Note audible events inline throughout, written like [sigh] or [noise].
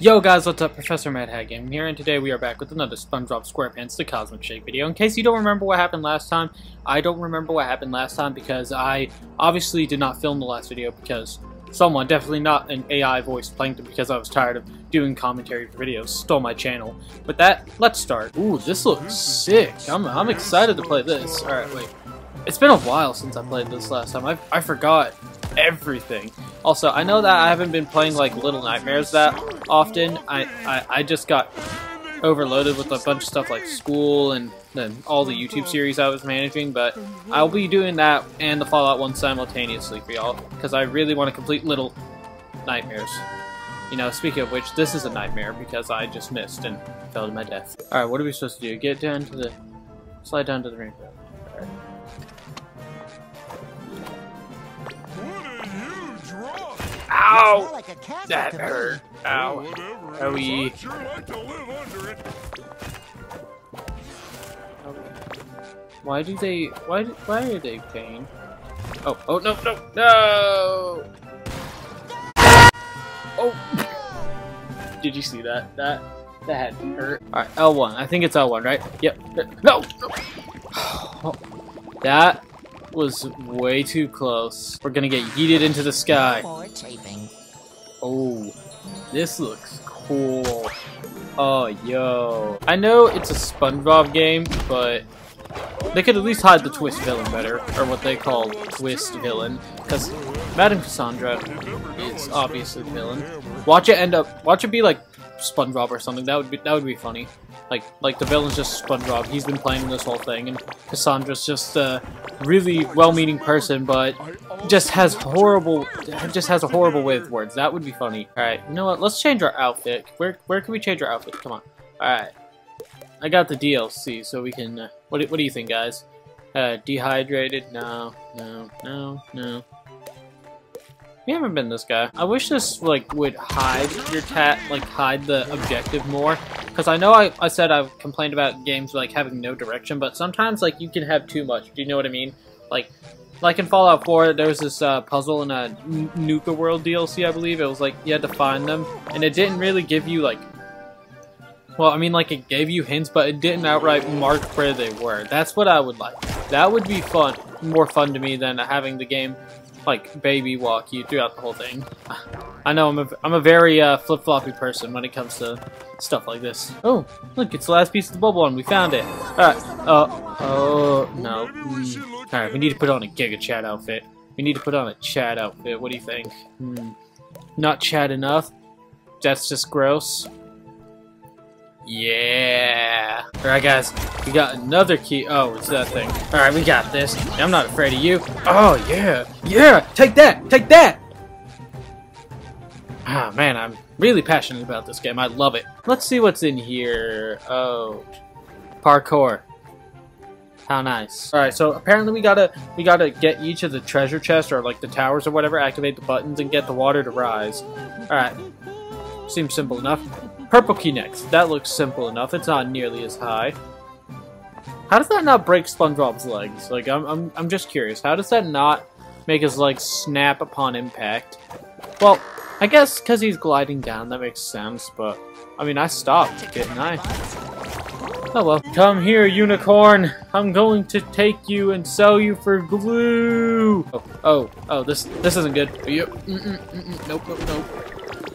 Yo guys, what's up? Professor MadHatt Game here, and today we are back with another SpongeBob SquarePants The Cosmic Shake video. In case you don't remember what happened last time, I don't remember what happened last time because I obviously did not film the last video because someone, definitely not an AI voice Plankton because I was tired of doing commentary for videos, stole my channel. But that, let's start. Ooh, this looks sick. I'm, I'm excited to play this. Alright, wait. It's been a while since I played this last time. I, I forgot everything. Also, I know that I haven't been playing like Little Nightmares that often. I, I, I just got overloaded with a bunch of stuff like school and then all the YouTube series I was managing, but I'll be doing that and the Fallout one simultaneously for y'all, because I really want to complete Little Nightmares. You know, speaking of which, this is a nightmare because I just missed and fell to my death. Alright, what are we supposed to do? Get down to the... slide down to the rainbow. Alright. Ow! That hurt. Ow. Owie. Why do they? Why? Why are they pain? Oh! Oh no! No! No! Oh! Did you see that? That that hurt. All right, L1. I think it's L1, right? Yep. No! no. [sighs] That was way too close. We're gonna get yeeted into the sky. Oh, this looks cool. Oh, yo. I know it's a SpongeBob game, but they could at least hide the twist villain better, or what they call twist villain, because Madame Kassandra is obviously the villain. Watch it end up, watch it be like SpongeBob or something. That would be that would be funny. Like like the villain's just SpongeBob. He's been playing this whole thing, and Kassandra's just a really well-meaning person, but just has horrible just has a horrible way with words. That would be funny. All right, you know what? Let's change our outfit. Where where can we change our outfit? Come on. All right. I got the DLC, so we can. Uh, what what do you think, guys? Uh, dehydrated? No, no, no, no. We haven't been this guy. I wish this like would hide your tat, like hide the objective more. Because I know I, I said I've complained about games like having no direction, but sometimes like you can have too much. Do you know what I mean? Like, like in Fallout 4, there was this uh, puzzle in a Nuka World DLC, I believe. It was like you had to find them, and it didn't really give you like. Well, I mean, like it gave you hints, but it didn't outright mark where they were. That's what I would like. That would be fun, more fun to me than having the game like baby walk you throughout the whole thing. I know I'm a, I'm a very uh, flip-floppy person when it comes to stuff like this. Oh, look, it's the last piece of the bubble and we found it. Alright, uh, oh, no. Mm. Alright, we need to put on a Giga Chad outfit. We need to put on a Chad outfit, what do you think? Hmm. Not Chad enough? That's just gross. Yeah. Alright, guys. We got another key. Oh, it's that thing. Alright, we got this. I'm not afraid of you. Oh, yeah. Yeah! Take that! Take that! Ah, man, I'm really passionate about this game. I love it. Let's see what's in here. Oh. Parkour. How nice. Alright, so apparently we gotta we gotta get each of the treasure chests or like the towers or whatever, activate the buttons and get the water to rise. Alright. Seems simple enough. Purple key next. That looks simple enough. It's not nearly as high. How does that not break SpongeBob's legs? Like, I'm, I'm, I'm just curious. How does that not make his legs snap upon impact? Well, I guess because he's gliding down, that makes sense, but... I mean, I stopped, didn't I? Oh well. Come here, unicorn! I'm going to take you and sell you for glue! Oh, oh, oh, this this isn't good. Yep. Mm -mm, mm nope, nope, nope.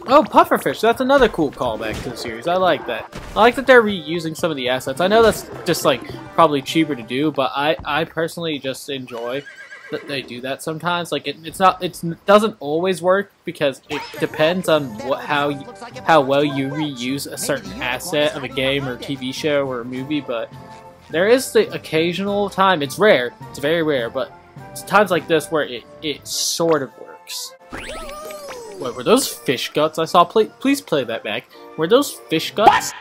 Oh, pufferfish. That's another cool callback to the series. I like that. I like that they're reusing some of the assets. I know that's just, like, probably cheaper to do, but I, I personally just enjoy that they do that sometimes. Like, it, it's not, it doesn't always work because it depends on what, how, how well you reuse a certain asset of a game or TV show or a movie, but there is the occasional time, it's rare, it's very rare, but it's times like this where it, it sort of works. Wait, were those fish guts I saw? Play, please play that back. Were those fish guts?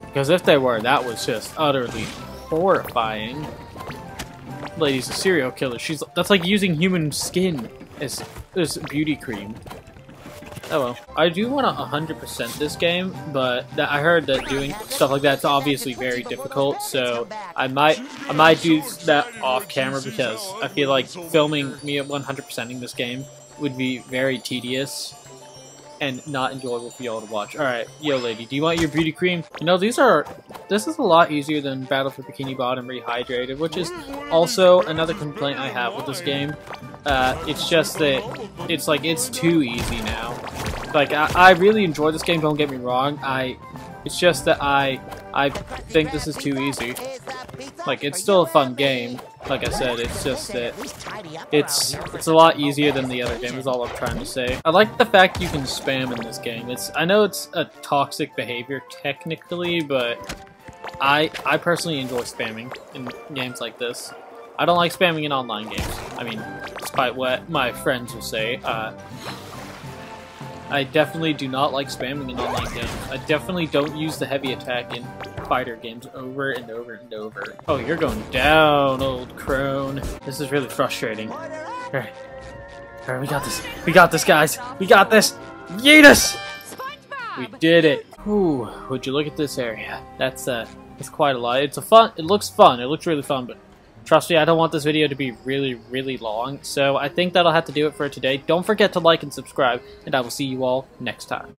Because if they were, that was just utterly horrifying. Lady's a serial killer. She's that's like using human skin as as beauty cream. Oh well. I do want to 100% this game, but I heard that doing stuff like that's obviously very difficult, so I might I might do that off camera because I feel like filming me at 100%ing this game would be very tedious and not enjoyable for y'all to watch. Alright, yo lady, do you want your beauty cream? You know, these are, this is a lot easier than Battle for Bikini Bottom Rehydrated, which is also another complaint I have with this game. Uh, it's just that it's like, it's too easy now. Like, I, I really enjoy this game, don't get me wrong. I, it's just that I, I think this is too easy. Like, it's still a fun game. Like I said, it's just that it's it's a lot easier than the other game is all I'm trying to say. I like the fact you can spam in this game. It's I know it's a toxic behavior technically, but I I personally enjoy spamming in games like this. I don't like spamming in online games. I mean, despite what my friends will say, uh, I definitely do not like spamming in online games. I definitely don't use the heavy attack in fighter games over and over and over. Oh, you're going down, old crone. This is really frustrating. Alright. Alright, we got this. We got this, guys. We got this. Yeetus! We did it. Whew, would you look at this area? That's, uh, that's quite a lot. It's a fun, it looks fun. It looks really fun, but Trust me, I don't want this video to be really, really long, so I think that'll have to do it for today. Don't forget to like and subscribe, and I will see you all next time.